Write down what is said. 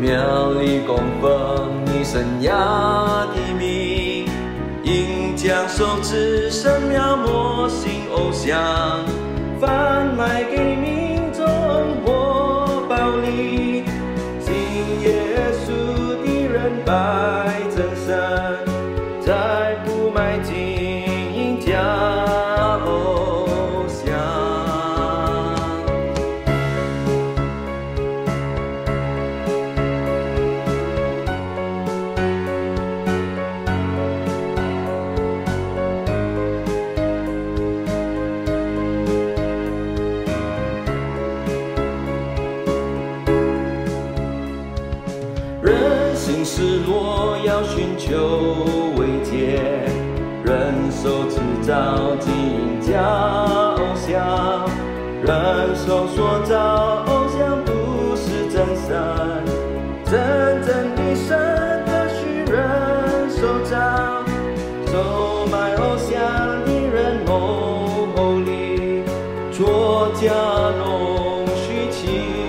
庙里供奉你圣雅的名，应将受制神庙魔性偶像贩卖给民众或暴利，信耶稣的人拜真神，再不买金。心失落，要寻求慰藉。人手制造金银偶像，人手塑造偶像不是真神。真正的神的需人手掌，售卖偶像的人牟利，作家弄虚情。